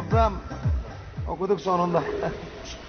Toprağım okuduk sonunda.